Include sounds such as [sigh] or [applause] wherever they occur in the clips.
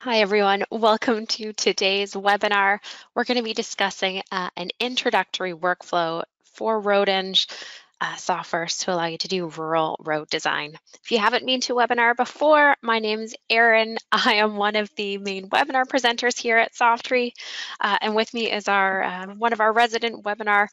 Hi, everyone. Welcome to today's webinar. We're going to be discussing uh, an introductory workflow for RoadEng uh, software to allow you to do rural road design. If you haven't been to a webinar before, my name's Erin. [laughs] I am one of the main webinar presenters here at Softree, uh, and with me is our uh, one of our resident webinar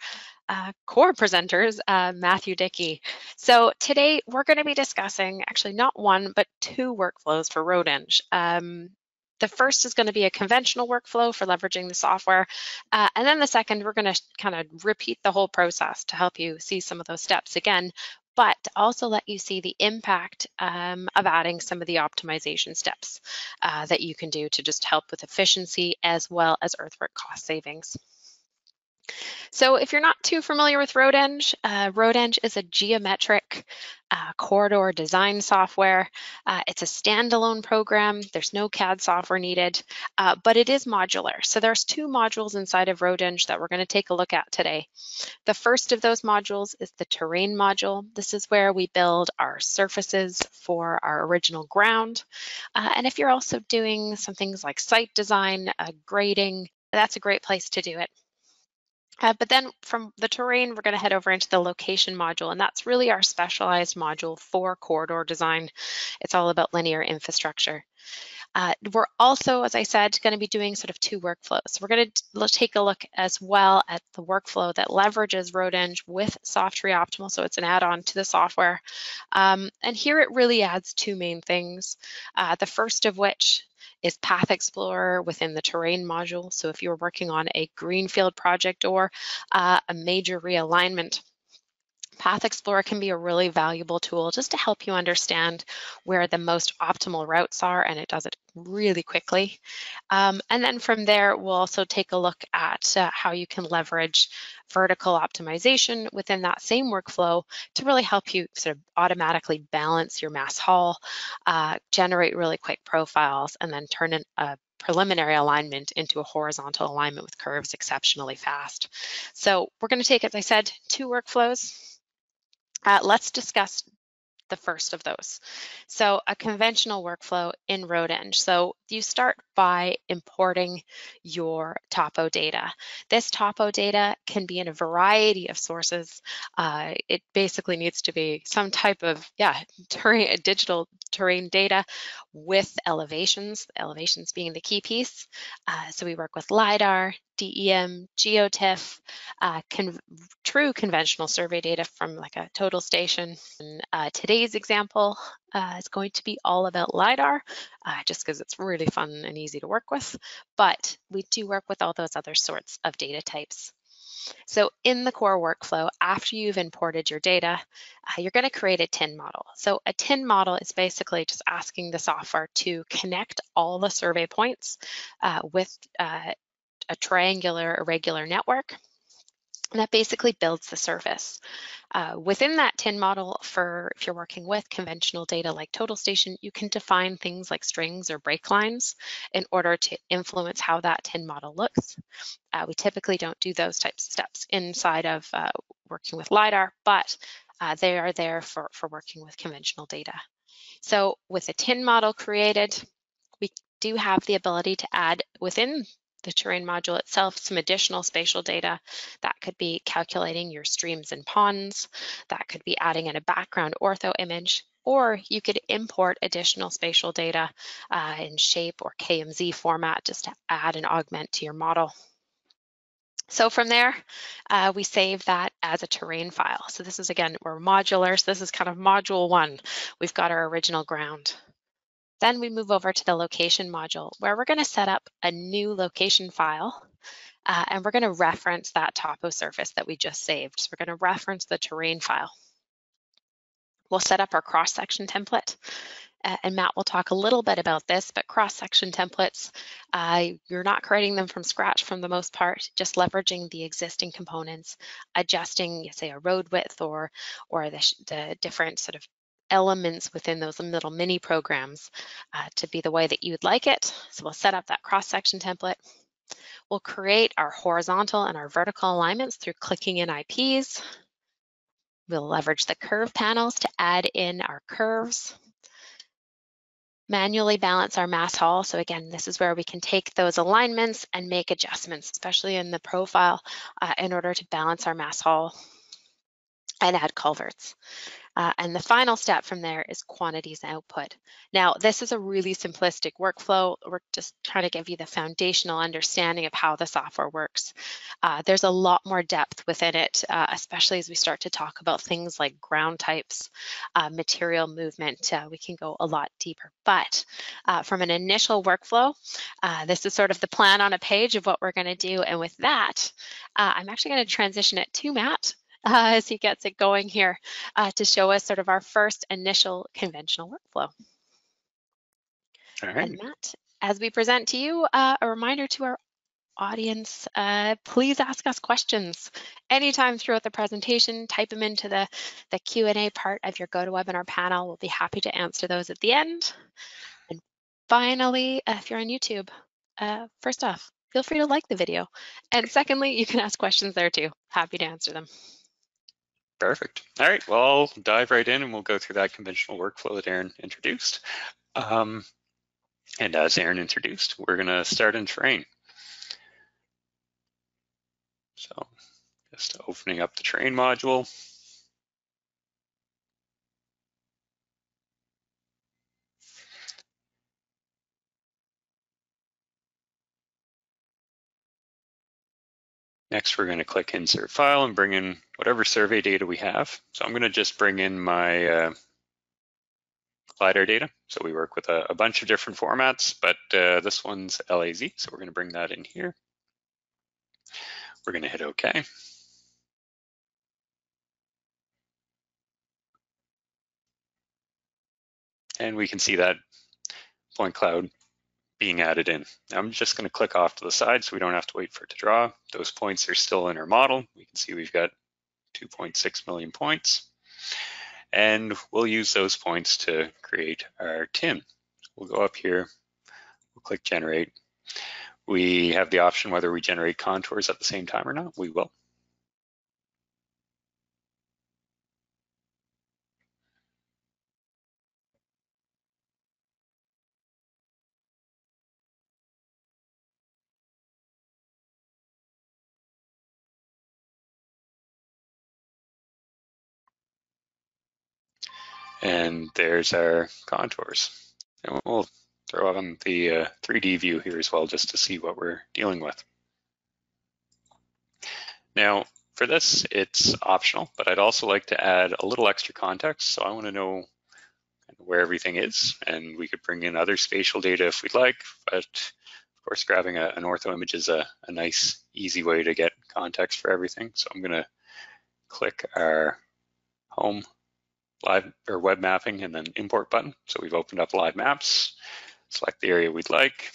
uh, core presenters, uh, Matthew Dickey. So today we're going to be discussing actually not one, but two workflows for RoadEng. Um, the first is going to be a conventional workflow for leveraging the software. Uh, and then the second, we're going to kind of repeat the whole process to help you see some of those steps again, but also let you see the impact um, of adding some of the optimization steps uh, that you can do to just help with efficiency as well as earthwork cost savings. So if you're not too familiar with RoadEng, uh, RoadEng is a geometric uh, corridor design software. Uh, it's a standalone program. There's no CAD software needed, uh, but it is modular. So there's two modules inside of RoadEng that we're going to take a look at today. The first of those modules is the terrain module. This is where we build our surfaces for our original ground. Uh, and if you're also doing some things like site design, uh, grading, that's a great place to do it. Uh, but then from the terrain, we're going to head over into the location module, and that's really our specialized module for corridor design. It's all about linear infrastructure. Uh, we're also, as I said, going to be doing sort of two workflows. So We're going to take a look as well at the workflow that leverages RoadEng with Softree Optimal, so it's an add-on to the software. Um, and here it really adds two main things. Uh, the first of which is Path Explorer within the terrain module. So if you're working on a greenfield project or uh, a major realignment, Path Explorer can be a really valuable tool just to help you understand where the most optimal routes are, and it does it really quickly. Um, and then from there, we'll also take a look at uh, how you can leverage vertical optimization within that same workflow to really help you sort of automatically balance your mass haul, uh, generate really quick profiles, and then turn in a preliminary alignment into a horizontal alignment with curves exceptionally fast. So we're going to take, as I said, two workflows. Uh, let's discuss the first of those. So a conventional workflow in RoadEng. So you start by importing your topo data. This topo data can be in a variety of sources. Uh, it basically needs to be some type of, yeah, terrain, digital terrain data with elevations, elevations being the key piece. Uh, so we work with LIDAR, DEM, GeoTIFF, uh, con true conventional survey data from like a total station. And, uh, today's example uh, is going to be all about LIDAR, uh, just because it's really fun and easy to work with. But we do work with all those other sorts of data types. So in the core workflow, after you've imported your data, uh, you're going to create a TIN model. So a TIN model is basically just asking the software to connect all the survey points uh, with uh, a triangular irregular network. That basically builds the surface. Uh, within that TIN model, for if you're working with conventional data like total station, you can define things like strings or break lines in order to influence how that TIN model looks. Uh, we typically don't do those types of steps inside of uh, working with LiDAR, but uh, they are there for, for working with conventional data. So with a TIN model created, we do have the ability to add within the terrain module itself some additional spatial data. That could be calculating your streams and ponds. That could be adding in a background ortho image or you could import additional spatial data uh, in shape or KMZ format just to add and augment to your model. So from there, uh, we save that as a terrain file. So this is again, we're modular. So this is kind of module one. We've got our original ground. Then we move over to the location module where we're going to set up a new location file uh, and we're going to reference that topo surface that we just saved. So we're going to reference the terrain file. We'll set up our cross-section template uh, and Matt will talk a little bit about this, but cross-section templates, uh, you're not creating them from scratch from the most part, just leveraging the existing components, adjusting, say, a road width or, or the, the different sort of elements within those little mini programs uh, to be the way that you would like it. So we'll set up that cross-section template. We'll create our horizontal and our vertical alignments through clicking in IPs. We'll leverage the curve panels to add in our curves. manually balance our mass haul. So again, this is where we can take those alignments and make adjustments, especially in the profile, uh, in order to balance our mass haul and add culverts. Uh, and the final step from there is quantities output. Now, this is a really simplistic workflow. We're just trying to give you the foundational understanding of how the software works. Uh, there's a lot more depth within it, uh, especially as we start to talk about things like ground types, uh, material movement. Uh, we can go a lot deeper. But uh, from an initial workflow, this is sort of the plan on a page of what we're going to do. And with that, I'm actually going to transition it to Matt uh, [laughs] as he gets it going here uh, to show us sort of our first initial conventional workflow. All right. And Matt, as we present to you, uh, a reminder to our audience, uh, please ask us questions anytime throughout the presentation. Type them into the, the Q&A part of your GoToWebinar panel. We'll be happy to answer those at the end. And finally, uh, if you're on YouTube, uh, first off, feel free to like the video. And secondly, you can ask questions there too. Happy to answer them. Perfect. All right, well, I'll dive right in and we'll go through that conventional workflow that Aaron introduced. Um, and as Aaron introduced, we're gonna start in terrain. So just opening up the terrain module. Next, we're going to click Insert File and bring in whatever survey data we have. So I'm going to just bring in my uh, LiDAR data. So we work with a, a bunch of different formats, but uh, this one's LAZ, so we're going to bring that in here. We're going to hit OK. And we can see that point cloud being added in. I'm just going to click off to the side so we don't have to wait for it to draw. Those points are still in our model. We can see we've got 2.6 million points. And we'll use those points to create our TIN. We'll go up here, we'll click generate. We have the option whether we generate contours at the same time or not. We will. And there's our contours. And we'll throw on the uh, 3D view here as well, just to see what we're dealing with. Now, for this, it's optional, but I'd also like to add a little extra context. So I want to know where everything is, and we could bring in other spatial data if we'd like, but of course, grabbing a, an ortho image is a, a nice, easy way to get context for everything. So I'm gonna click our home live or web mapping and then import button. So we've opened up live maps, select the area we'd like.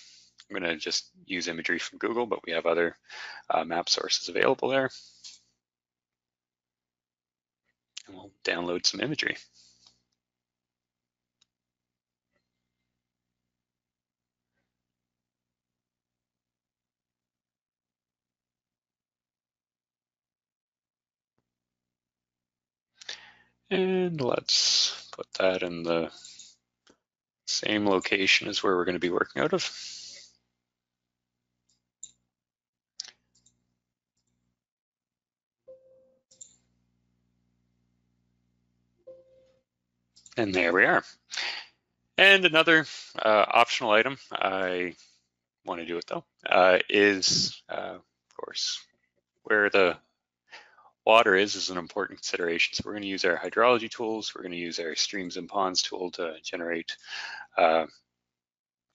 I'm gonna just use imagery from Google, but we have other uh, map sources available there. And we'll download some imagery. And let's put that in the same location as where we're going to be working out of. And there we are. And another uh, optional item, I want to do it though, uh, is uh, of course where the water is is an important consideration. So we're going to use our hydrology tools. We're going to use our streams and ponds tool to generate uh, a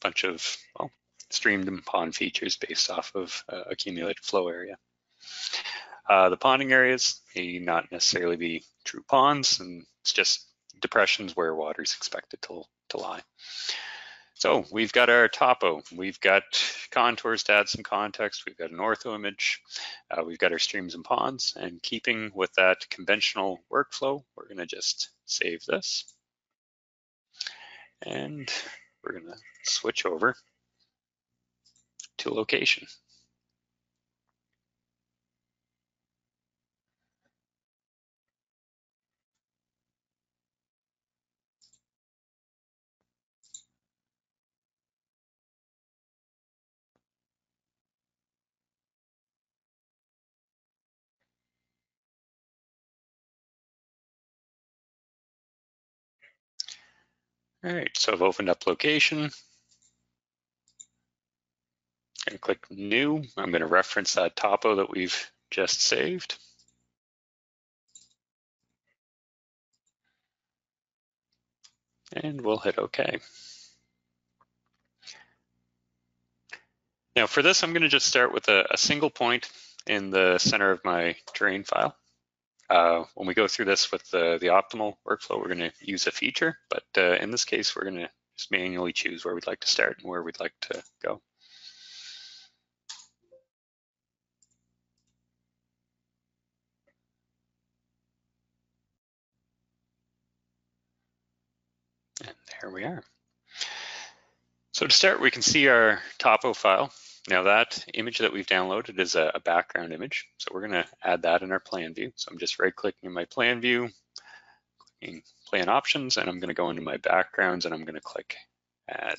bunch of well, stream and pond features based off of uh, accumulated flow area. Uh, the ponding areas may not necessarily be true ponds, and it's just depressions where water is expected to, to lie. So we've got our topo, we've got contours to add some context, we've got an ortho image, uh, we've got our streams and ponds, and keeping with that conventional workflow, we're gonna just save this. And we're gonna switch over to location. All right, so I've opened up location. And click new. I'm going to reference that topo that we've just saved. And we'll hit OK. Now for this, I'm going to just start with a, a single point in the center of my terrain file. Uh, when we go through this with the, the optimal workflow, we're going to use a feature, but uh, in this case, we're going to just manually choose where we'd like to start and where we'd like to go. And there we are. So to start, we can see our topo file. Now that image that we've downloaded is a, a background image. So we're gonna add that in our plan view. So I'm just right clicking in my plan view, clicking plan options, and I'm gonna go into my backgrounds and I'm gonna click add.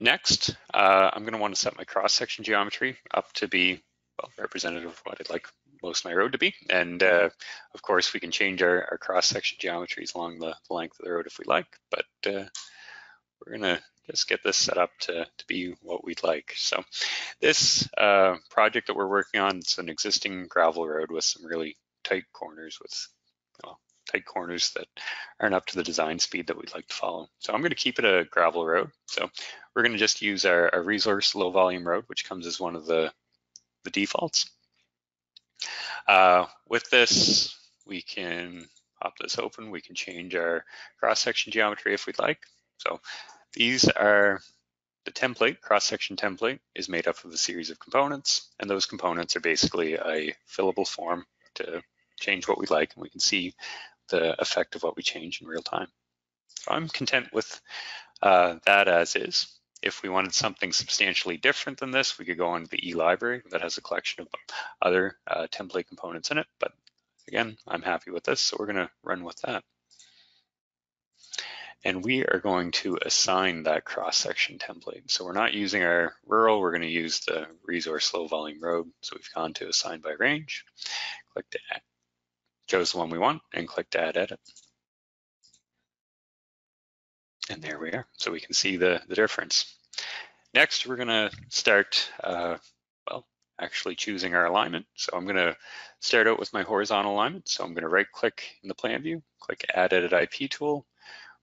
Next, uh, I'm going to want to set my cross-section geometry up to be well, representative of what I'd like most of my road to be. And uh, of course, we can change our, our cross-section geometries along the, the, length of the road if we like, but uh, we're going to just get this set up to, to be what we'd like. So this uh, project that we're working on, it's an existing gravel road with some really tight corners with well, tight corners that aren't up to the design speed that we'd like to follow. So I'm going to keep it a gravel road. So we're going to just use our, our resource low volume road, which comes as one of the, the defaults. Uh, with this, we can pop this open. We can change our cross-section geometry if we'd like. So these are the template, cross-section template, is made up of a series of components, and those components are basically a fillable form to change what we like, and we can see the effect of what we change in real time. So I'm content with uh, that as is. If we wanted something substantially different than this, we could go on to the eLibrary that has a collection of other uh, template components in it. But again, I'm happy with this, so we're gonna run with that. And we are going to assign that cross-section template. So we're not using our rural, we're gonna use the resource low volume road. So we've gone to assign by range, click to add, chose the one we want and click to add edit. And there we are. So we can see the, the difference. Next, we're gonna start, uh, well, actually choosing our alignment. So I'm gonna start out with my horizontal alignment. So I'm gonna right click in the plan view, click add edit IP tool.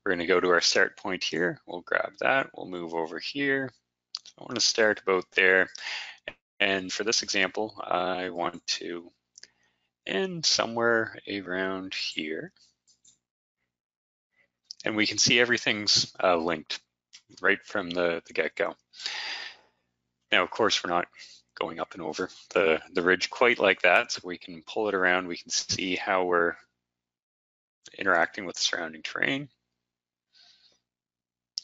We're gonna go to our start point here. We'll grab that, we'll move over here. I wanna start about there. And for this example, I want to end somewhere around here. And we can see everything's uh, linked right from the, the get-go. Now, of course, we're not going up and over the, the ridge quite like that, so we can pull it around. We can see how we're interacting with the surrounding terrain.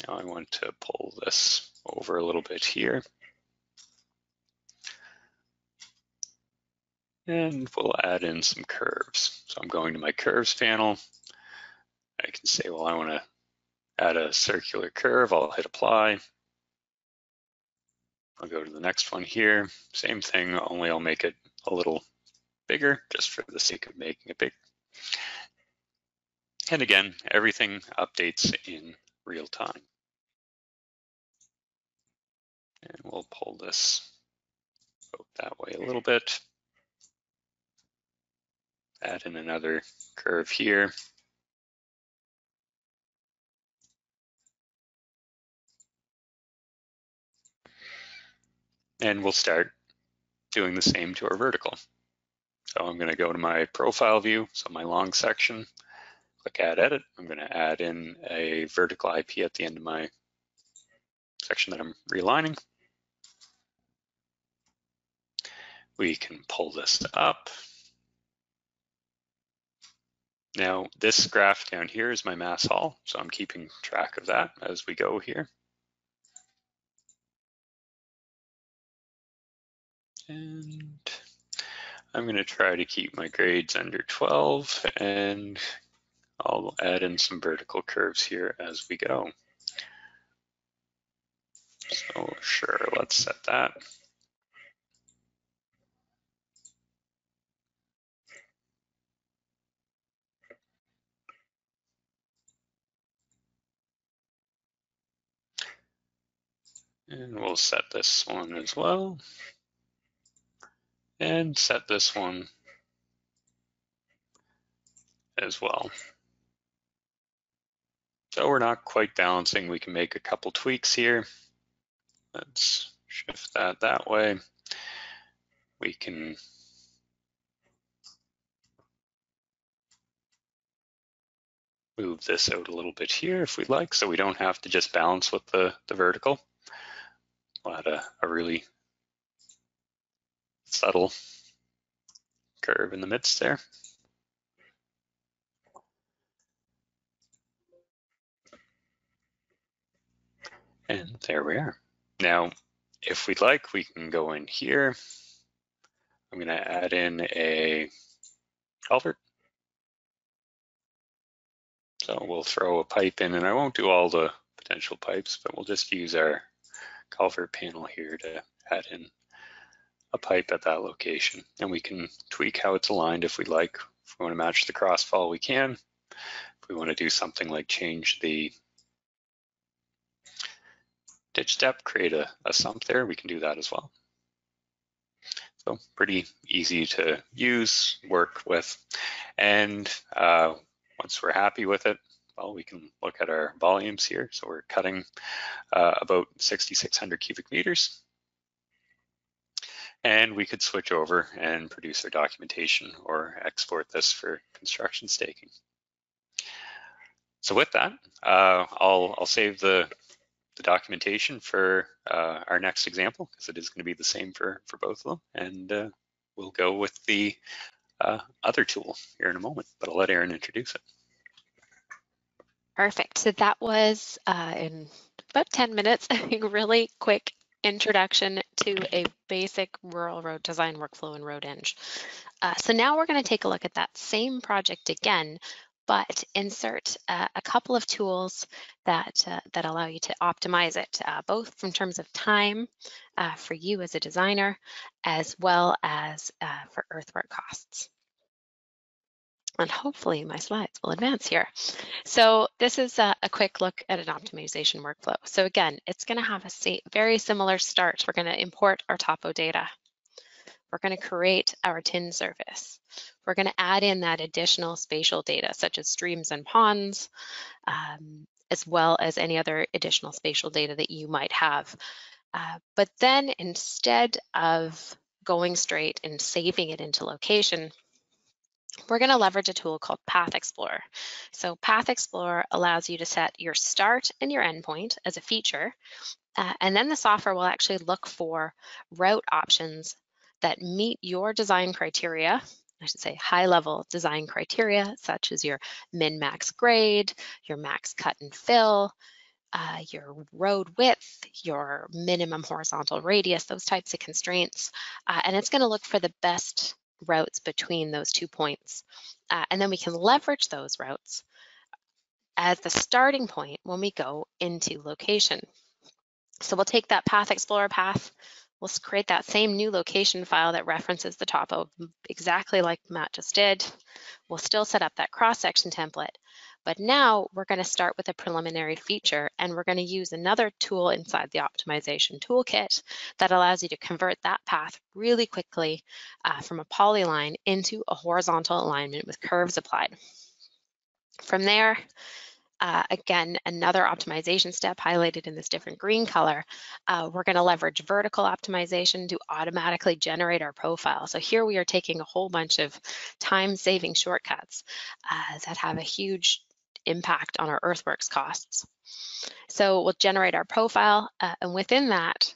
Now I want to pull this over a little bit here. And we'll add in some curves. So I'm going to my curves panel. I can say, well, I want to add a circular curve. I'll hit apply. I'll go to the next one here. Same thing, only I'll make it a little bigger just for the sake of making it big. And again, everything updates in real time. And we'll pull this that way a little bit add in another curve here. And we'll start doing the same to our vertical. So I'm going to go to my profile view, so my long section, click add edit. I'm going to add in a vertical IP at the end of my section that I'm realigning. We can pull this up now this graph down here is my mass haul, so I'm keeping track of that as we go here. And I'm going to try to keep my grades under 12 and I'll add in some vertical curves here as we go. So sure, let's set that. And we'll set this one as well. And set this one as well. So we're not quite balancing. We can make a couple tweaks here. Let's shift that that way. We can move this out a little bit here if we'd like, so we don't have to just balance with the, the vertical. We'll add a, a really subtle curve in the midst there. And there we are. Now, if we'd like, we can go in here. I'm going to add in a culvert. So we'll throw a pipe in, and I won't do all the potential pipes, but we'll just use our culvert panel here to add in a pipe at that location. And we can tweak how it's aligned if we like. If we want to match the crossfall, we can. If we want to do something like change the ditch depth, create a, a sump there, we can do that as well. So pretty easy to use, work with. And uh, once we're happy with it, well, we can look at our volumes here. So we're cutting uh, about 6,600 cubic meters. And we could switch over and produce our documentation or export this for construction staking. So with that, uh, I'll, I'll save the, the documentation for uh, our next example because it is going to be the same for, for both of them. And uh, we'll go with the uh, other tool here in a moment, but I'll let Aaron introduce it. Perfect. So that was uh, in about 10 minutes, [laughs] a really quick introduction to a basic rural road design workflow in RoadEng. Uh, so now we're going to take a look at that same project again, but insert uh, a couple of tools that, uh, that allow you to optimize it, uh, both in terms of time uh, for you as a designer, as well as uh, for earthwork costs and hopefully my slides will advance here. So this is a, a, quick look at an optimization workflow. So again, it's gonna have a very similar start. We're gonna import our topo data. We're gonna create our TIN surface. We're gonna add in that additional spatial data such as streams and ponds, um, as well as any other additional spatial data that you might have. Uh, but then instead of going straight and saving it into location, we're going to leverage a tool called Path Explorer. So Path Explorer allows you to set your start and your endpoint as a feature, uh, and then the software will actually look for route options that meet your design criteria, I should say high level design criteria, such as your min max grade, your max cut and fill, uh, your road width, your minimum horizontal radius, those types of constraints. Uh, and it's gonna look for the best routes between those two points. Uh, and then we can leverage those routes as the starting point when we go into location. So we'll take that Path Explorer path, we'll create that same new location file that references the topo exactly like Matt just did. We'll still set up that cross-section template, but now we're going to start with a preliminary feature and we're going to use another tool inside the optimization toolkit that allows you to convert that path really quickly uh, from a polyline into a horizontal alignment with curves applied. From there, uh, again, another optimization step highlighted in this different green color. Uh, we're going to leverage vertical optimization to automatically generate our profile. So here we are taking a whole bunch of time-saving shortcuts uh, that have a huge impact on our earthworks costs. So we'll generate our profile, uh, and within that,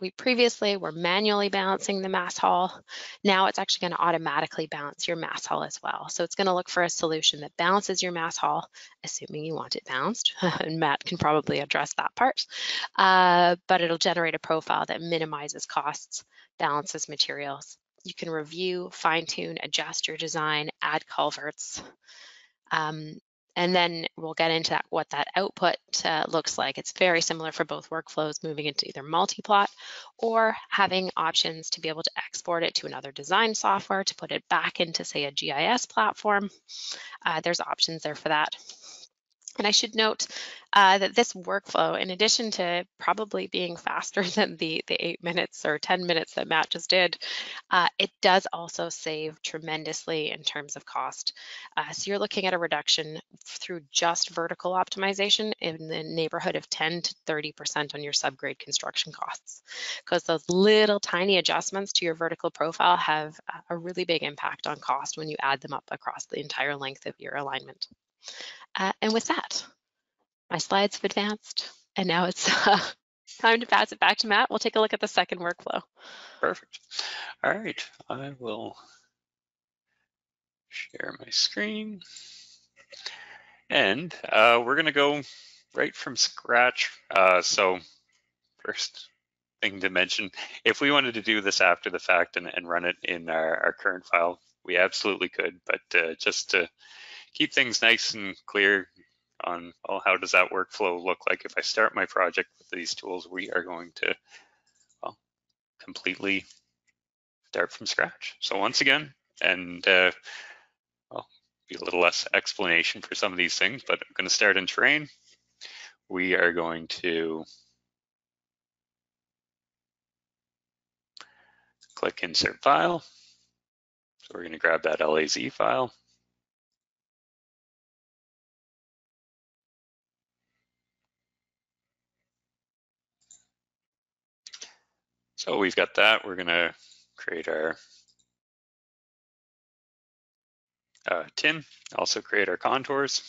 we previously were manually balancing the mass haul. Now it's actually going to automatically balance your mass haul as well. So it's going to look for a solution that balances your mass haul, assuming you want it balanced. [laughs] and Matt can probably address that part. Uh, but it'll generate a profile that minimizes costs, balances materials. You can review, fine tune, adjust your design, add culverts. Um, and then we'll get into that, what that output uh, looks like. It's very similar for both workflows, moving into either multi-plot or having options to be able to export it to another design software to put it back into, say, a GIS platform. Uh, there's options there for that. And I should note uh, that this workflow, in addition to probably being faster [laughs] than the, the eight minutes or 10 minutes that Matt just did, uh, it does also save tremendously in terms of cost. Uh, so you're looking at a reduction through just vertical optimization in the neighborhood of 10 to 30% on your subgrade construction costs, because those little tiny adjustments to your vertical profile have a really big impact on cost when you add them up across the entire length of your alignment. Uh, and with that, my slides have advanced and now it's [laughs] uh, time to pass it back to Matt. We'll take a look at the second workflow. Perfect. All right, I will share my screen. And uh, we're gonna go right from scratch. Uh, so first thing to mention, if we wanted to do this after the fact and, and run it in our, our, current file, we absolutely could, but uh, just to keep things nice and clear on well, how does that workflow look like if I start my project with these tools, we are going to well, completely start from scratch. So once again, and uh, well, be a little less explanation for some of these things, but I'm going to start in terrain. We are going to click insert file. So we're going to grab that LAZ file. So we've got that. We're going to create our uh, tin, also create our contours.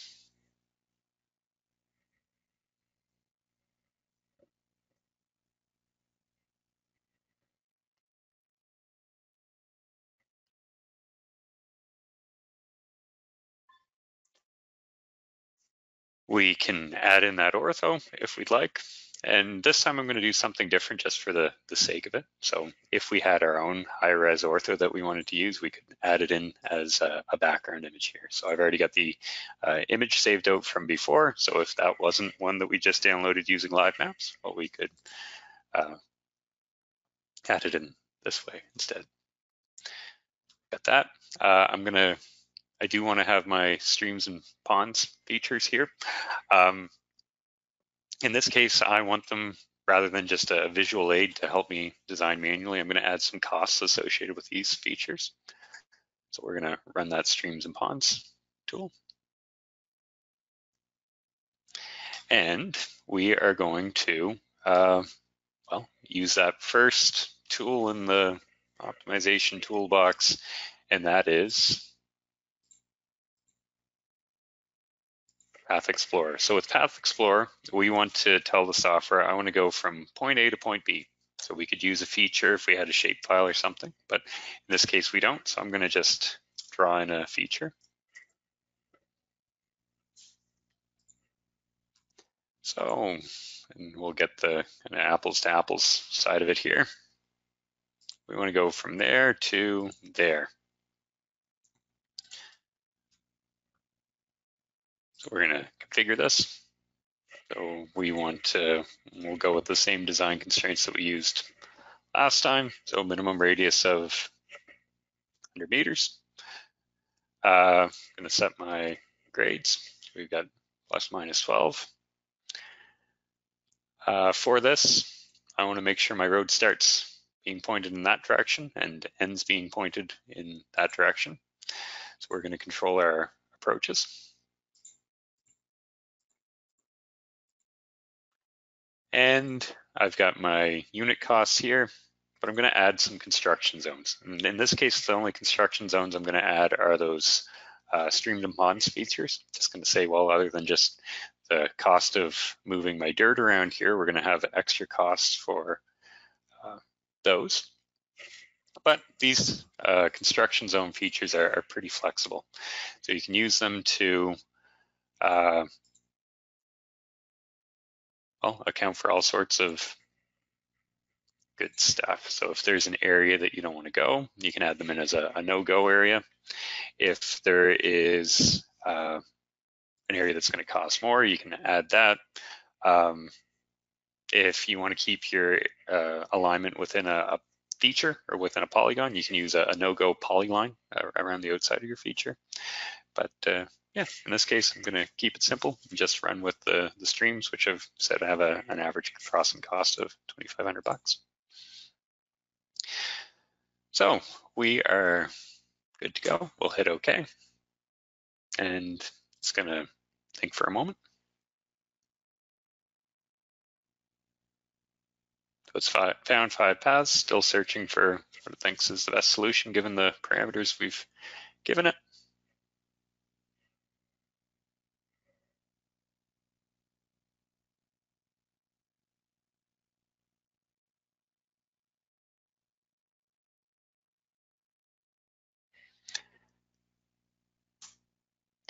We can add in that ortho if we'd like. And this time I'm going to do something different just for the, the sake of it. So if we had our own high-res ortho that we wanted to use, we could add it in as a, a background image here. So I've already got the uh, image saved out from before. So if that wasn't one that we just downloaded using Live Maps, well, we could uh, add it in this way instead. Got that. Uh, I'm going to I do want to have my streams and ponds features here. Um, in this case, I want them rather than just a visual aid to help me design manually, I'm going to add some costs associated with these features. So we're going to run that streams and ponds tool. And we are going to, uh, well, use that first tool in the optimization toolbox, and that is Path Explorer. So with Path Explorer, we want to tell the software, I want to go from point A to point B. So we could use a feature if we had a shape file or something, but in this case we don't. So I'm going to just draw in a feature. So, and we'll get the kind of apples to apples side of it here. We want to go from there to there. We're going to configure this. So we want to, we'll go with the same design constraints that we used last time. So minimum radius of 100 meters. Uh, I'm going to set my grades. We've got plus minus 12. Uh, for this, I want to make sure my road starts being pointed in that direction and ends being pointed in that direction. So we're going to control our approaches. And I've got my unit costs here, but I'm going to add some construction zones. And in this case, the only construction zones I'm going to add are those uh, streamed and ponds features. Just going to say, well, other than just the cost of moving my dirt around here, we're going to have extra costs for uh, those. But these uh, construction zone features are, are, pretty flexible. So you can use them to uh, well, account for all sorts of good stuff. So if there's an area that you don't want to go, you can add them in as a, a no-go area. If there is uh, an area that's going to cost more, you can add that. Um, if you want to keep your uh, alignment within a, a, feature or within a polygon, you can use a, a no-go polyline uh, around the outside of your feature. But uh, yeah, in this case, I'm going to keep it simple and just run with the, the streams, which I've said have a, an average crossing cost of 2,500 bucks. So we are good to go. We'll hit OK. And it's going to think for a moment. So it's five, found five paths, still searching for what it thinks is the best solution given the parameters we've given it.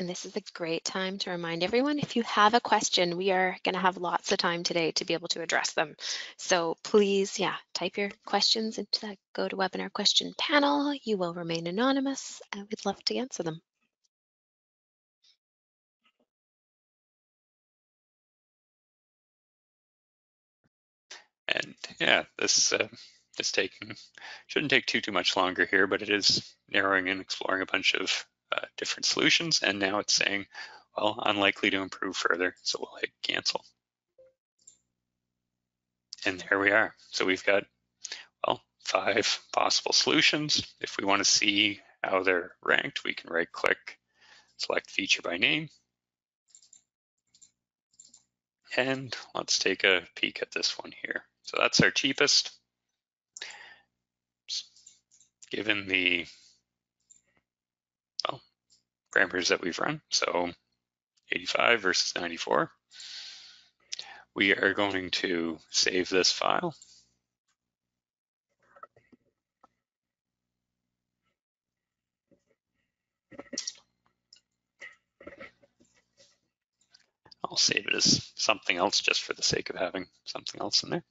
And this is a great time to remind everyone, if you have a question, we are going to have lots of time today to be able to address them. So please, yeah, type your questions into that GoToWebinar question panel. You will remain anonymous and we'd love to answer them. And yeah, this uh, is taking, shouldn't take too, too much longer here, but it is narrowing and exploring a bunch of uh, different solutions. And now it's saying, well, unlikely to improve further. So we'll hit cancel. And there we are. So we've got, well, five possible solutions. If we want to see how they're ranked, we can right click, select feature by name. And let's take a peek at this one here. So that's our cheapest. Given the parameters that we've run. So 85 versus 94. We are going to save this file. I'll save it as something else just for the sake of having something else in there.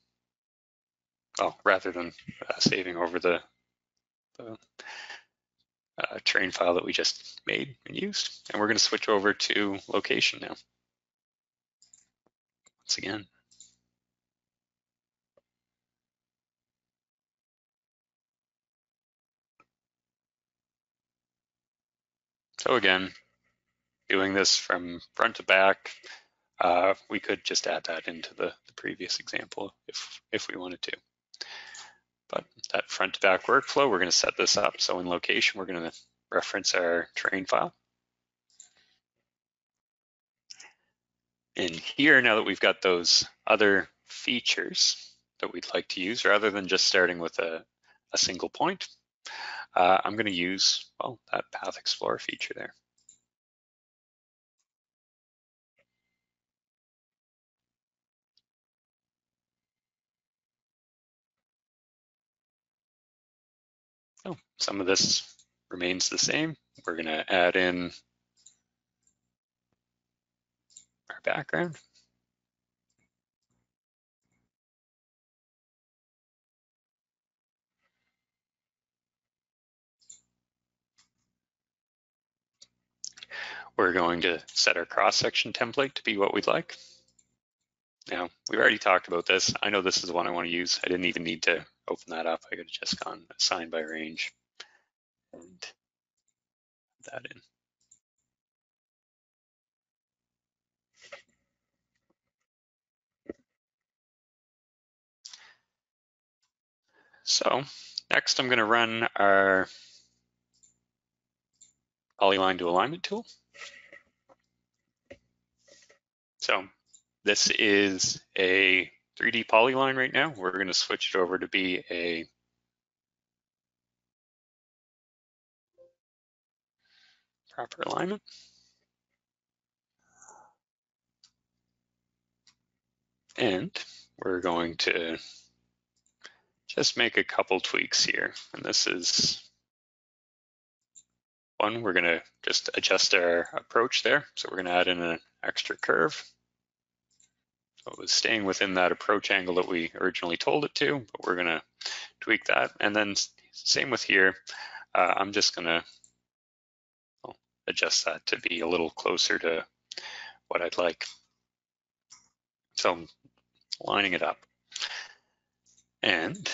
Oh, rather than uh, saving over the, the uh, terrain file that we just made and used. And we're going to switch over to location now. Once again. So again, doing this from front to back, uh, we could just add that into the, the previous example if, if we wanted to. But that front to back workflow, we're going to set this up. So in location, we're going to reference our terrain file. And here, now that we've got those other features that we'd like to use, rather than just starting with a, a single point, uh, I'm going to use, well, that Path Explorer feature there. Oh, some of this remains the same. We're going to add in our background. We're going to set our cross-section template to be what we'd like. Now, we've already talked about this. I know this is the one I want to use. I didn't even need to open that up. I could have just gone assign by range and that in. So next I'm going to run our polyline to alignment tool. So this is a 3D polyline right now. We're going to switch it over to be a proper alignment. And we're going to just make a couple tweaks here. And this is one, we're gonna just adjust our approach there. So we're gonna add in an extra curve. So it was staying within that approach angle that we originally told it to, but we're gonna tweak that. And then same with here, uh, I'm just gonna well, adjust that to be a little closer to what I'd like. So I'm lining it up. And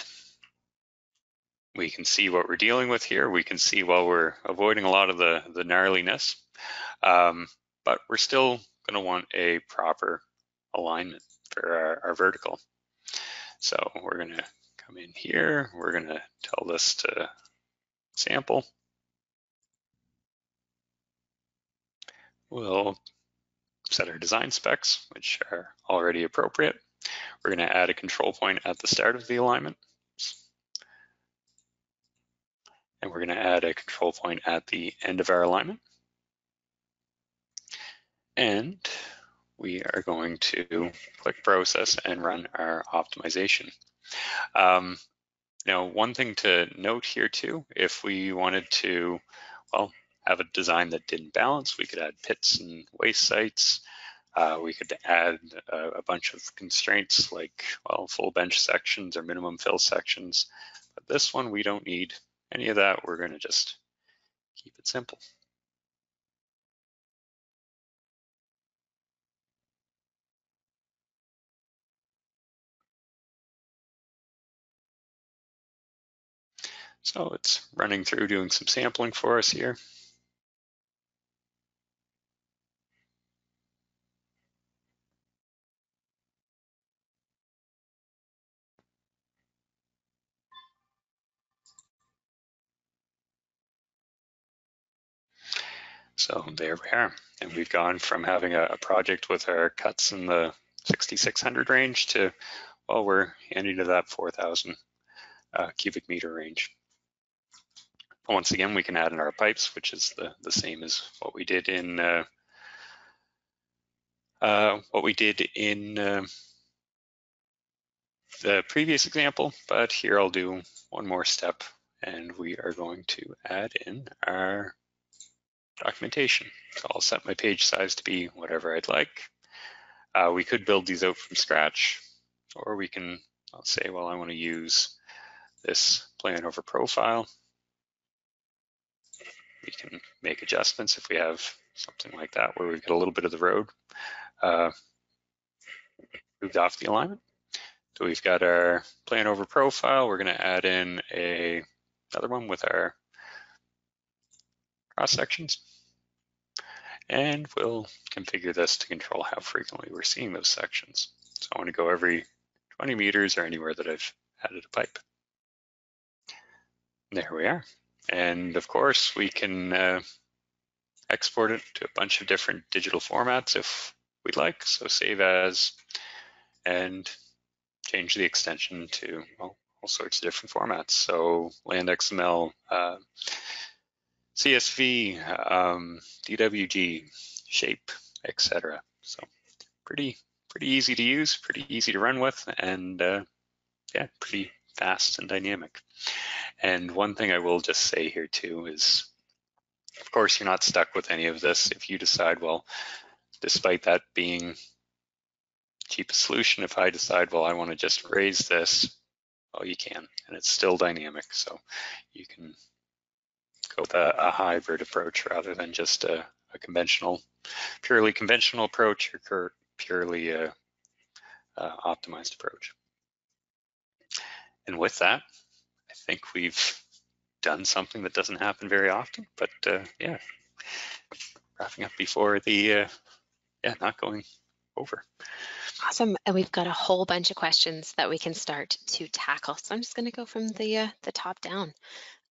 we can see what we're dealing with here. We can see while we're avoiding a lot of the, the gnarliness, Um, but we're still gonna want a proper alignment for our, our vertical. So we're gonna come in here, we're gonna tell this to sample. We'll set our design specs, which are already appropriate. We're going to add a control point at the start of the alignment. And we're going to add a control point at the end of our alignment. And we are going to click process and run our optimization. Um, now, one thing to note here too, if we wanted to, well, have a design that didn't balance, we could add pits and waste sites. Uh, we could add a, a, bunch of constraints like, well, full bench sections or minimum fill sections. But this one, we don't need any of that. We're going to just keep it simple. So it's running through doing some sampling for us here. So there we are. And we've gone from having a, a project with our cuts in the 6600 range to, well, we're handing to that 4000 uh, cubic meter range. Once again, we can add in our pipes, which is the, the same as what we did in uh, uh, what we did in uh, the previous example, but here I'll do one more step and we are going to add in our documentation. So I'll set my page size to be whatever I'd like. Uh, we could build these out from scratch, or we can I'll say, well, I want to use this plan over profile. We can make adjustments if we have something like that where we've got a little bit of the road uh, moved off the alignment. So we've got our plan over profile. We're going to add in a another one with our cross sections. And we'll configure this to control how frequently we're seeing those sections. So I want to go every 20 meters or anywhere that I've added a pipe. There we are. And of course, we can uh, export it to a bunch of different digital formats if we'd like. So save as and change the extension to well, all sorts of different formats. So land XML, uh, CSV, um, DWG, shape, etc. So pretty pretty easy to use, pretty easy to run with, and uh, yeah, pretty fast and dynamic. And one thing I will just say here too is, of course, you're not stuck with any of this. If you decide, well, despite that being cheapest solution, if I decide, well, I want to just raise this, well, you can, and it's still dynamic. So you can go with a, a hybrid approach rather than just a, a, conventional, purely conventional approach or purely optimized approach. And with that, I think we've done something that doesn't happen very often, but uh, yeah, wrapping up before the, uh, yeah, not going over. Awesome. And we've got a whole bunch of questions that we can start to tackle. So I'm just going to go from the, uh, the top down.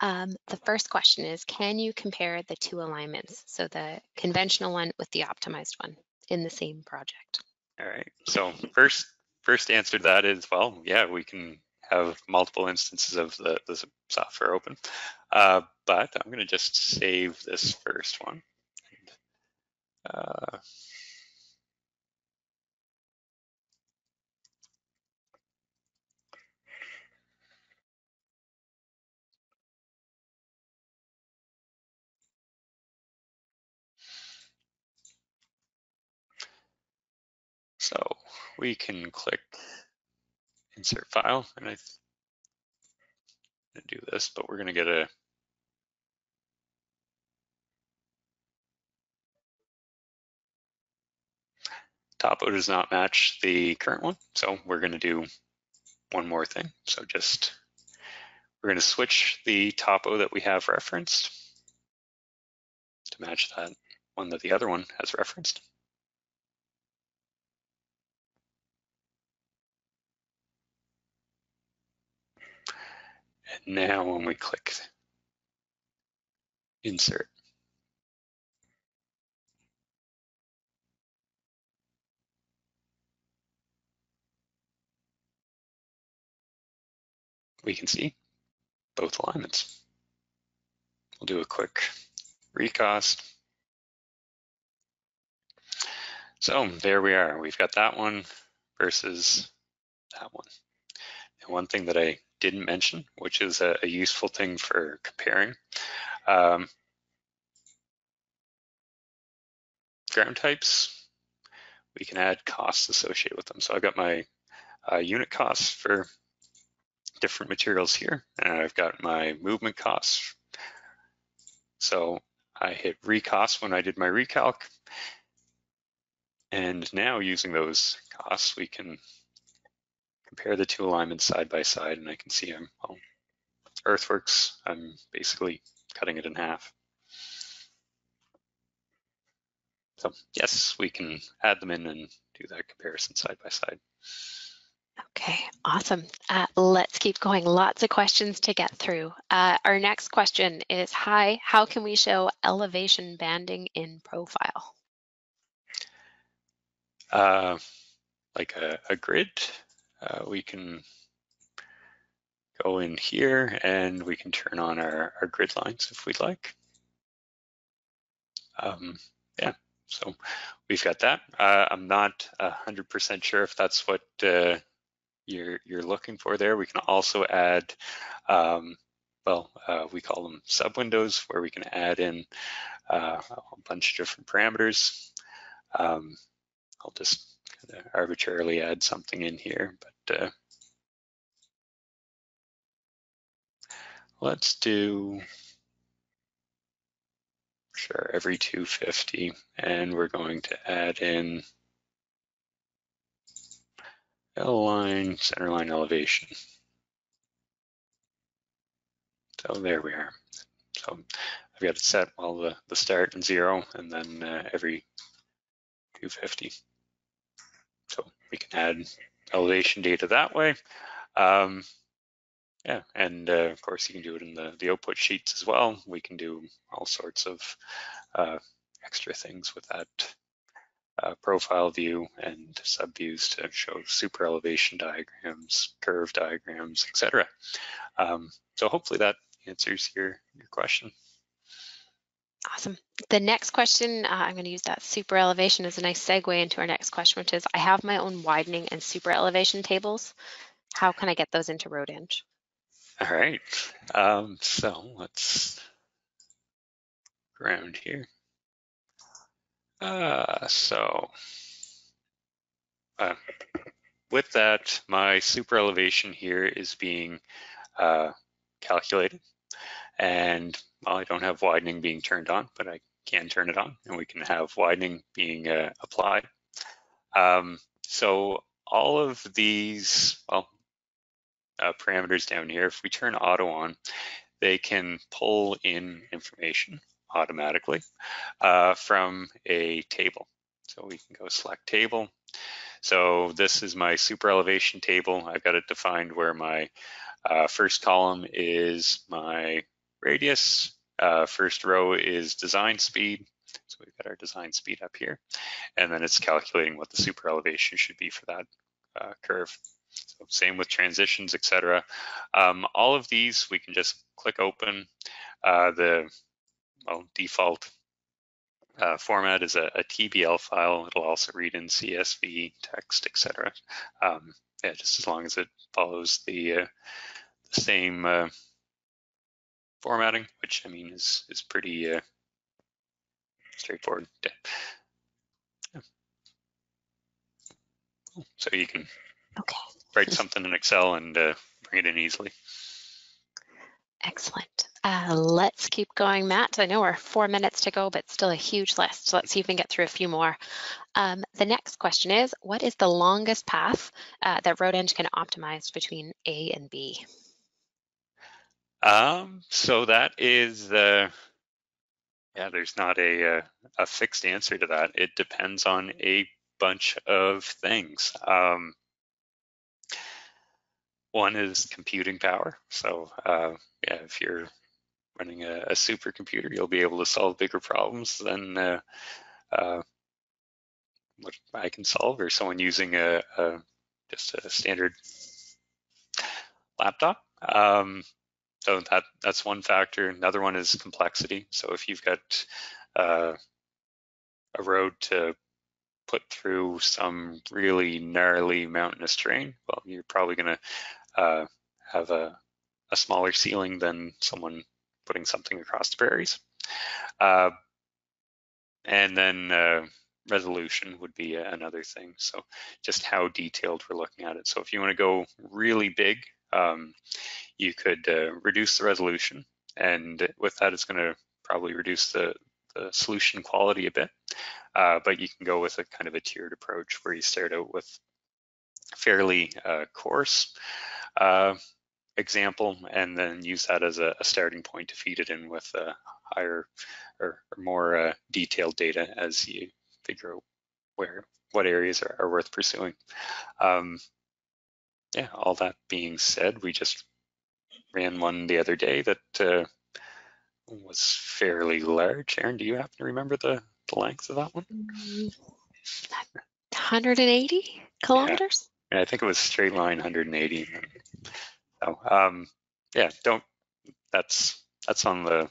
Um, the first question is, can you compare the two alignments? So the conventional one with the optimized one in the same project. All right. So first, first answer to that is, well, yeah, we can have multiple instances of the, the software open. Uh, but I'm going to just save this first one. Uh, So we can click insert file and I do this, but we're going to get a topo does not match the current one. So we're going to do one more thing. So just we're going to switch the topo that we have referenced to match that one that the other one has referenced. And now when we click insert, we can see both alignments. We'll do a quick recost. So there we are. We've got that one versus that one. One thing that I didn't mention, which is a, a useful thing for comparing, um, ground types, we can add costs associated with them. So I've got my uh, unit costs for different materials here, and I've got my movement costs. So I hit recost when I did my recalc, and now using those costs, we can compare the two alignments side by side, and I can see I'm, well, earthworks, I'm basically cutting it in half. So yes, we can add them in and do that comparison side by side. Okay, awesome. Uh, let's keep going. Lots of questions to get through. Uh, our next question is, hi, how can we show elevation banding in profile? Uh, like a, a grid, uh, we can go in here and we can turn on our, our grid lines if we'd like. Um, yeah, so we've got that. Uh, I'm not 100% sure if that's what uh, you're, you're looking for there. We can also add, um, well, uh, we call them sub windows where we can add in uh, a bunch of different parameters. Um, I'll just arbitrarily add something in here, but uh, let's do sure every 250 and we're going to add in L line, center line elevation. So there we are. So I've got it set while the, the start and zero and then uh, every 250. So we can add elevation data that way. Um, yeah, and uh, of course you can do it in the, the output sheets as well. We can do all sorts of uh, extra things with that uh, profile view and subviews to show super elevation diagrams, curve diagrams, etc. Um, so hopefully that answers your, your question. Awesome. The next question, uh, I'm going to use that super elevation as a nice segue into our next question, which is I have my own widening and super elevation tables. How can I get those into RoadEng? All right. Um, so let's ground here. Uh, so uh, with that, my super elevation here is being uh, calculated. And well, I don't have widening being turned on, but I can turn it on and we can have widening being uh, applied. Um, so all of these, well, uh, parameters down here, if we turn auto on, they can pull in information automatically uh, from a table. So we can go select table. So this is my super elevation table. I've got it defined where my uh, first column is my radius, uh, first row is design speed. So we've got our design speed up here. And then it's calculating what the super elevation should be for that uh, curve. So same with transitions, etc. Um, all of these, we can just click open. Uh, the well, default uh, format is a, a, TBL file. It'll also read in CSV, text, etc. Um, yeah, just as long as it follows the, uh, the same uh, formatting, which I mean is is pretty uh, straightforward. Yeah. So you can okay. write something in Excel and uh, bring it in easily. Excellent. Uh, let's keep going, Matt. I know we're four minutes to go, but still a huge list. So let's see if we can get through a few more. Um, the next question is, what is the longest path uh, that RoadEng can optimize between A and B? Um, so that is the Yeah, there's not a, a fixed answer to that. It depends on a bunch of things. Um, one is computing power. So uh, yeah, if you're running a, a, supercomputer, you'll be able to solve bigger problems than uh, uh, what I can solve, or someone using a, a just a standard laptop. Um, so that that's one factor. Another one is complexity. So if you've got uh, a road to put through some really gnarly mountainous terrain, well, you're probably going to uh, have a, a, smaller ceiling than someone putting something across the prairies. Uh, and then uh, resolution would be another thing. So just how detailed we're looking at it. So if you want to go really big, um, you could uh, reduce the resolution. And with that, it's going to probably reduce the, the solution quality a bit. Uh, but you can go with a kind of a tiered approach where you start out with fairly uh, coarse uh, example and then use that as a, a, starting point to feed it in with higher or, or more uh, detailed data as you figure out where what areas are, are worth pursuing. Um, yeah, all that being said, we just ran one the other day that uh, was fairly large. Aaron, do you happen to remember the, the length of that one? 180 kilometers? Yeah. I think it was straight line 180. So, um, yeah, don't, that's, that's on the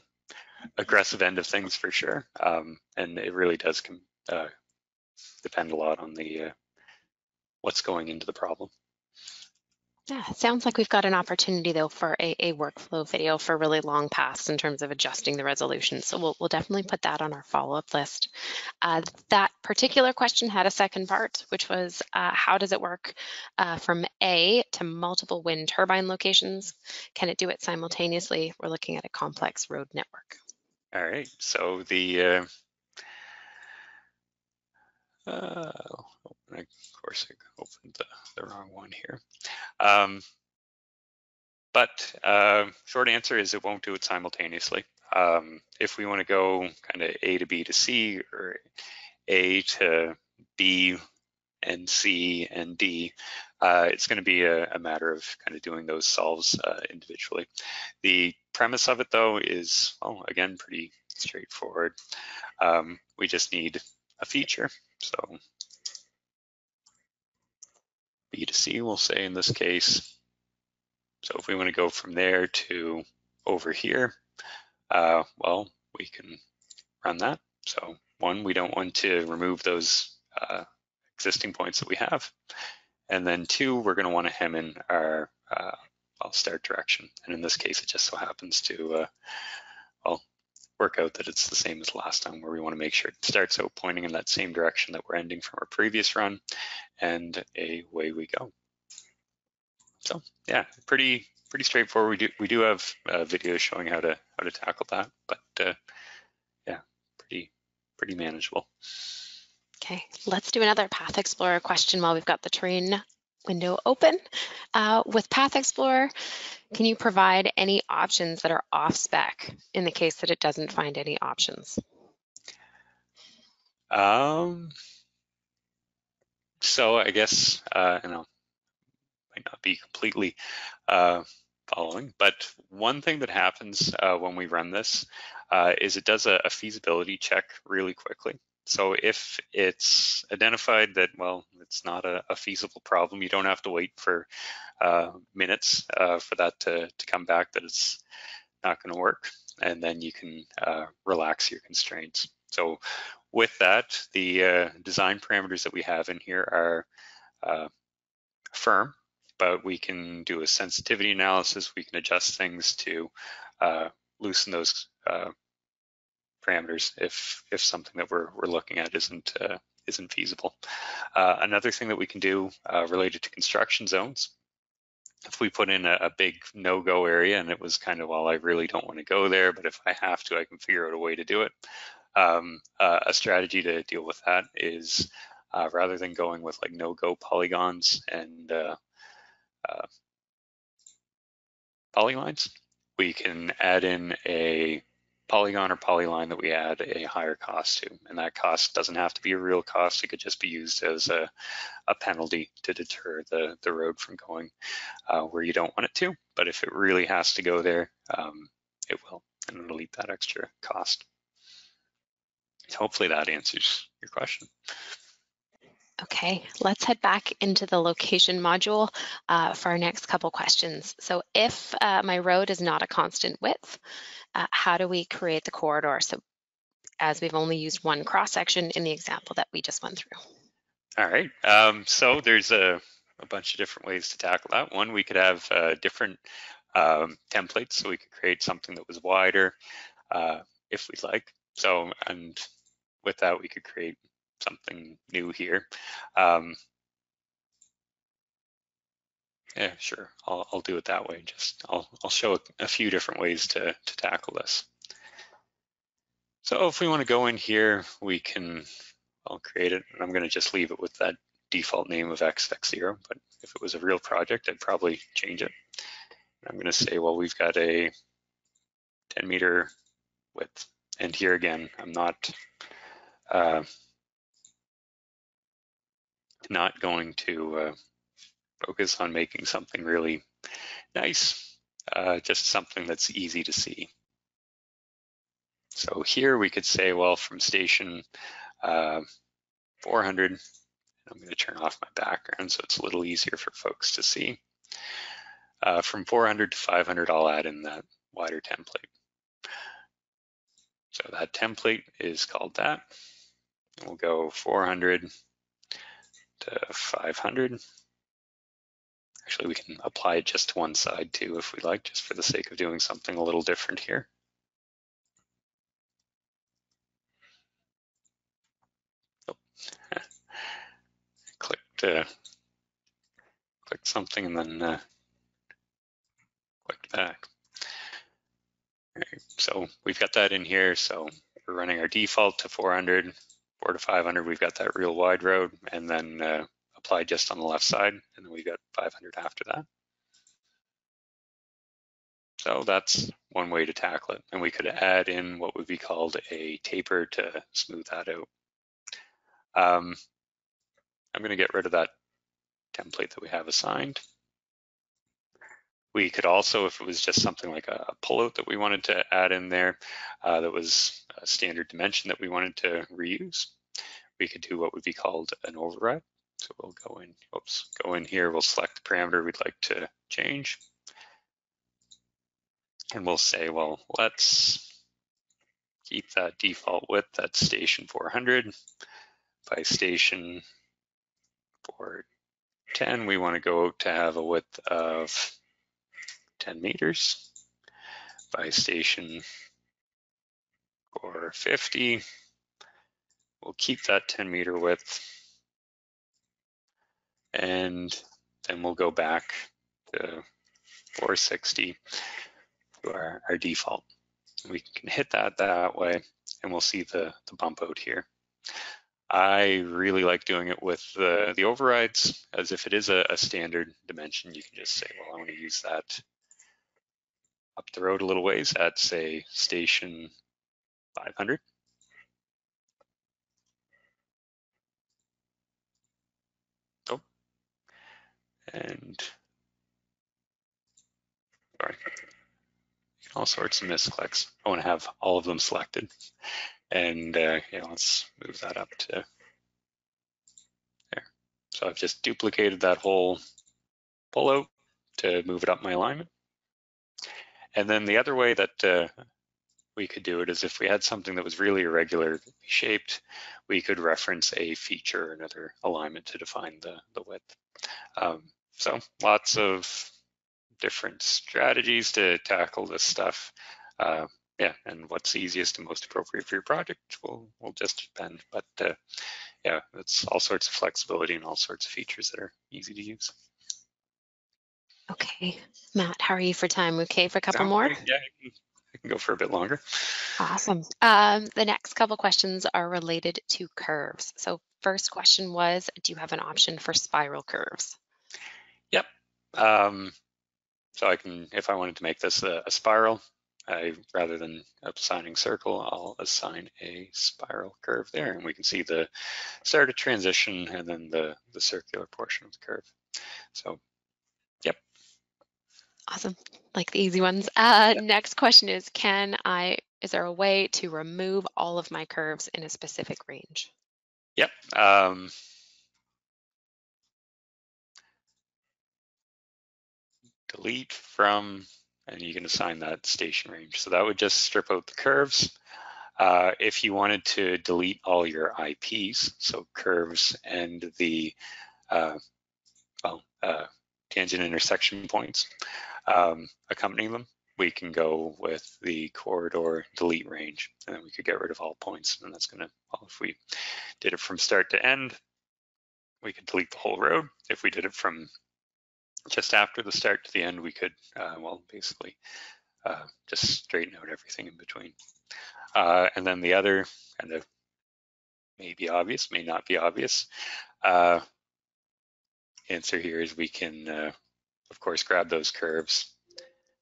aggressive end of things for sure. Um, and it really does uh, depend a lot on the uh, what's going into the problem. Yeah, sounds like we've got an opportunity though for a, a, workflow video for really long paths in terms of adjusting the resolution. So we'll, we'll definitely put that on our follow-up list. Uh, that particular question had a second part, which was uh, how does it work uh, from A to multiple wind turbine locations? Can it do it simultaneously? We're looking at a complex road network. All right, so the uh, uh, of course, I opened the, the wrong one here. Um, but uh, short answer is it won't do it simultaneously. Um, if we want to go kind of A to B to C or A to B and C and D, uh, it's going to be a, a, matter of kind of doing those solves uh, individually. The premise of it, though, is, well, again, pretty straightforward. Um, we just need a feature. So B to C, we'll say in this case. So if we want to go from there to over here, uh, well, we can run that. So one, we don't want to remove those uh, existing points that we have. And then two, we're going to want to hem in our uh, well, start direction. And in this case, it just so happens to, uh, well, work out that it's the same as last time where we want to make sure it starts out pointing in that same direction that we're ending from our previous run and away we go. So yeah, pretty pretty straightforward. We do we do have uh, videos showing how to how to tackle that, but uh, yeah, pretty pretty manageable. Okay, let's do another Path Explorer question while we've got the terrain window open. Uh, with Path Explorer, can you provide any options that are off spec in the case that it doesn't find any options? Um, so I guess, uh, you know, might not be completely uh, following, but one thing that happens uh, when we run this uh, is it does a, a feasibility check really quickly. So if it's identified that, well, it's not a, a feasible problem, you don't have to wait for uh, minutes uh, for that to, to come back that it's not going to work. And then you can uh, relax your constraints. So with that, the uh, design parameters that we have in here are uh, firm, but we can do a sensitivity analysis. We can adjust things to uh, loosen those parameters if if something that we're we're looking at isn't uh, isn't feasible. Uh, another thing that we can do uh, related to construction zones, if we put in a, a big no-go area and it was kind of well, I really don't want to go there, but if I have to, I can figure out a way to do it. Um, uh, a strategy to deal with that is uh, rather than going with like no-go polygons and uh, polylines, we can add in a polygon or polyline that we add a higher cost to. And that cost doesn't have to be a real cost. It could just be used as a, a penalty to deter the, the road from going uh, where you don't want it to. But if it really has to go there, um, it will, and it'll eat that extra cost. Hopefully that answers your question. Okay, let's head back into the location module uh, for our next couple questions. So if uh, my road is not a constant width, uh, how do we create the corridor? So as we've only used one cross section in the example that we just went through. All right, um, so there's a, a, bunch of different ways to tackle that. One, we could have uh, different um, templates, so we could create something that was wider uh, if we'd like. So, and with that, we could create something new here. Um, yeah, sure. I'll, I'll do it that way. Just I'll, I'll show a, a few different ways to, to tackle this. So if we want to go in here, we can, I'll create it. And I'm going to just leave it with that default name of XX0. But if it was a real project, I'd probably change it. I'm going to say, well, we've got a 10 meter width. And here again, I'm not uh, not going to uh, focus on making something really nice, uh, just something that's easy to see. So here we could say, well, from station uh, 400, I'm going to turn off my background so it's a little easier for folks to see. Uh, from 400 to 500, I'll add in that wider template. So that template is called that. We'll go 400 to 500. Actually, we can apply it just to one side too if we like, just for the sake of doing something a little different here. Oh. [laughs] clicked, uh, clicked something and then uh, clicked back. Right, so we've got that in here. So we're running our default to 400, 4 to 500. We've got that real wide road, and then uh, apply just on the left side, and then we've got 500 after that. So that's one way to tackle it. And we could add in what would be called a taper to smooth that out. Um, I'm gonna get rid of that template that we have assigned. We could also, if it was just something like a pullout that we wanted to add in there, uh, that was a standard dimension that we wanted to reuse, we could do what would be called an override. So we'll go in, oops, go in here, we'll select the parameter we'd like to change. And we'll say, well, let's keep that default width at station 400. By station 410, we want to go to have a width of 10 meters. By station 450, we'll keep that 10 meter width and then we'll go back to 460 to our, our default. We can hit that that way and we'll see the, the bump out here. I really like doing it with the, the overrides as if it is a, a standard dimension, you can just say, well, I want to use that up the road a little ways at say station 500. And sorry, all sorts of misclicks. I want to have all of them selected. And uh, yeah, let's move that up to there. So I've just duplicated that whole pullout to move it up my alignment. And then the other way that uh, we could do it is if we had something that was really irregularly shaped, we could reference a feature or another alignment to define the, the width. Um, so lots of different strategies to tackle this stuff. Uh, yeah, and what's easiest and most appropriate for your project will will just depend. But uh, yeah, it's all sorts of flexibility and all sorts of features that are easy to use. Okay, Matt, how are you for time? Okay, for a couple more? Yeah, I can, I can, go for a bit longer. Awesome. Um, the next couple questions are related to curves. So first question was, do you have an option for spiral curves? Yep. Um, so I can, if I wanted to make this a, a spiral, I, rather than assigning circle, I'll assign a spiral curve there. And we can see the start of transition and then the, the circular portion of the curve. So, yep. Awesome, like the easy ones. Uh, Next question is, can I, is there a way to remove all of my curves in a specific range? Yep. Um, delete from, and you can assign that station range. So that would just strip out the curves. Uh, if you wanted to delete all your IPs, so curves and the uh, well, uh, tangent intersection points um, accompanying them, we can go with the corridor delete range, and then we could get rid of all points. And that's gonna, well, if we did it from start to end, we could delete the whole road. If we did it from just after the start to the end, we could, uh, well, basically uh, just straighten out everything in between. Uh, and then the other kind of may be obvious, may not be obvious. Uh, answer here is we can, uh, of course, grab those curves.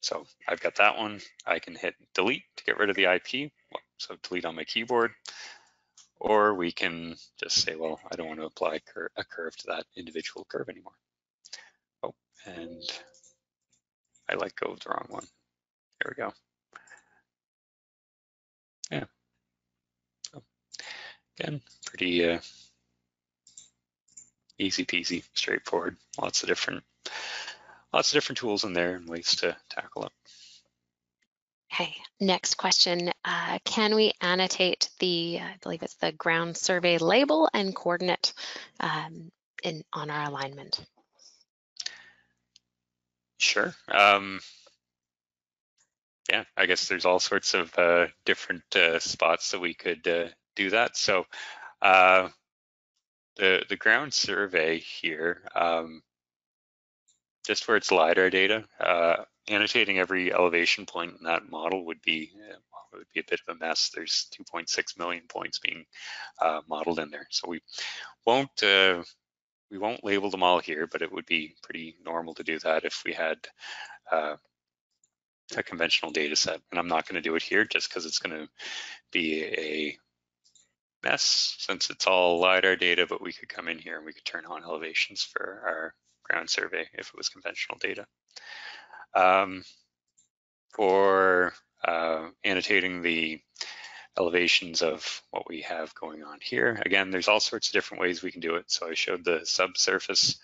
So I've got that one. I can hit delete to get rid of the IP. So delete on my keyboard. Or we can just say, well, I don't want to apply a curve to that individual curve anymore Oh, and I let go of the wrong one. There we go. Yeah. So again, pretty uh, easy peasy, straightforward. Lots of different, lots of different tools in there and ways to tackle it. Okay, next question. Uh, can we annotate the, I believe it's the ground survey label and coordinate um, in on our alignment? Sure. Um, yeah, I guess there's all sorts of uh, different uh, spots that we could uh, do that. So uh, the the ground survey here, um, just for its lidar data, uh, annotating every elevation point in that model would be uh, would be a bit of a mess. There's 2.6 million points being modeled in there, so we won't we won't label them all here, but it would be pretty normal to do that if we had uh, a conventional data set. And I'm not going to do it here just because it's going to be a mess since it's all LiDAR data, but we could come in here and we could turn on elevations for our ground survey if it was conventional data. Um, for uh, annotating the elevations of what we have going on here. Again, there's all sorts of different ways we can do it. So I showed the subsurface,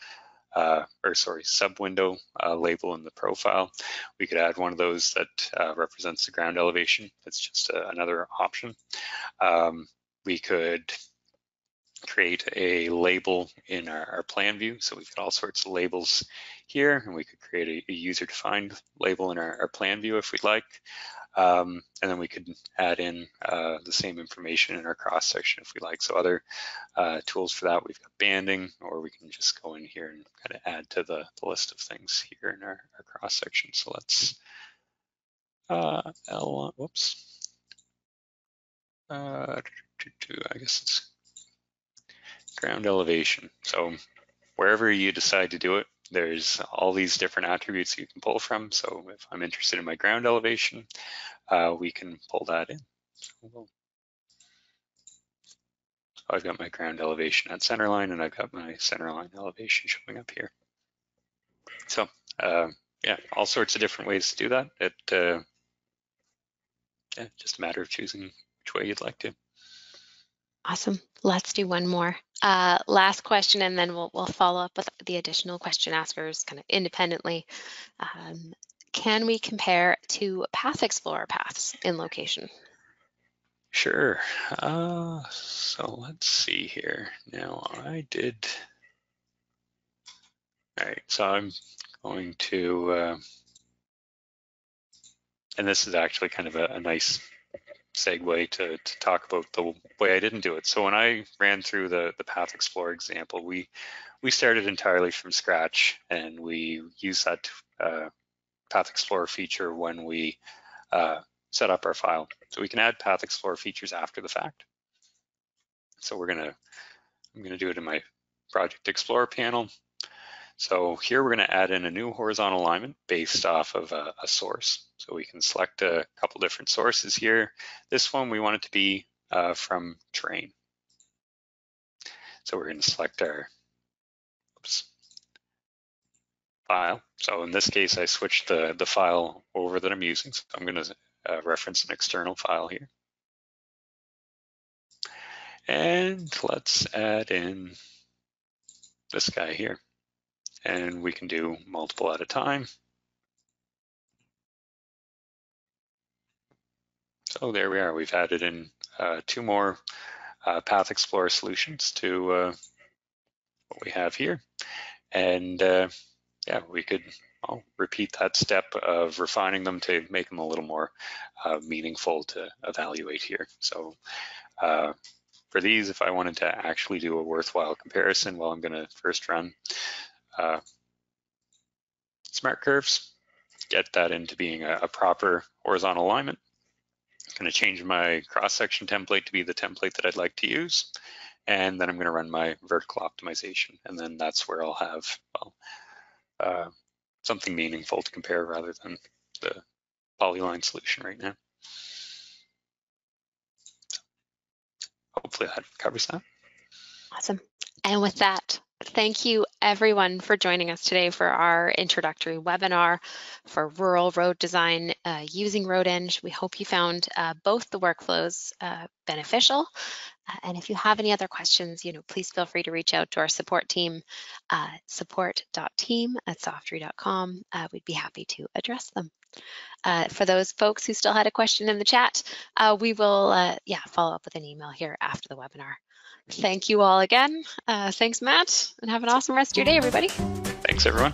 uh, or sorry, sub-window uh, label in the profile. We could add one of those that uh, represents the ground elevation. That's just uh, another option. Um, we could create a label in our, our, plan view. So we've got all sorts of labels here, and we could create a, a user-defined label in our, our, plan view if we'd like. Um, and then we could add in uh, the same information in our cross section if we like. So other uh, tools for that, we've got banding, or we can just go in here and kind of add to the, the list of things here in our, our cross section. So let's uh, L, whoops. Uh, I guess it's ground elevation. So wherever you decide to do it, there's all these different attributes you can pull from. So if I'm interested in my ground elevation, uh, we can pull that in. So, I've got my ground elevation at center line and I've got my center line elevation showing up here. So uh, yeah, all sorts of different ways to do that. It uh, yeah, just a matter of choosing which way you'd like to. Awesome. Let's do one more. Uh, last question, and then we'll, we'll follow up with the additional question askers kind of independently. Um, can we compare two Path Explorer paths in location? Sure. Uh, so let's see here. Now I did. All right, so I'm going to, uh, and this is actually kind of a, a nice segue to, to talk about the way I didn't do it. So when I ran through the, the Path Explorer example, we we started entirely from scratch and we used that uh, Path Explorer feature when we uh, set up our file. So we can add Path Explorer features after the fact. So we're gonna, I'm gonna do it in my Project Explorer panel. So here we're going to add in a new horizontal alignment based off of a, a, source. So we can select a couple different sources here. This one we want it to be uh, from terrain. So we're going to select our oops, file. So in this case, I switched the, the file over that I'm using. So I'm going to uh, reference an external file here. And let's add in this guy here and we can do multiple at a time. So there we are. We've added in uh, two more uh, Path Explorer solutions to uh, what we have here. And uh, yeah, we could well, repeat that step of refining them to make them a little more uh, meaningful to evaluate here. So uh, for these, if I wanted to actually do a worthwhile comparison, well, I'm going to first run uh, smart curves, get that into being a, a proper horizontal alignment. I'm going to change my cross-section template to be the template that I'd like to use. And then I'm going to run my vertical optimization. And then that's where I'll have well, uh, something meaningful to compare rather than the polyline solution right now. Hopefully that covers that. Awesome. And with that, Thank you everyone for joining us today for our introductory webinar for rural road design uh, using RoadEng. We hope you found uh, both the workflows uh, beneficial. Uh, and if you have any other questions, you know, please feel free to reach out to our support team, uh, support.team at softree.com. Uh, we'd be happy to address them. for those folks who still had a question in the chat, we will, yeah, follow up with an email here after the webinar. Thank you all again. Uh, thanks, Matt, and have an awesome rest of your day, everybody. Thanks, everyone.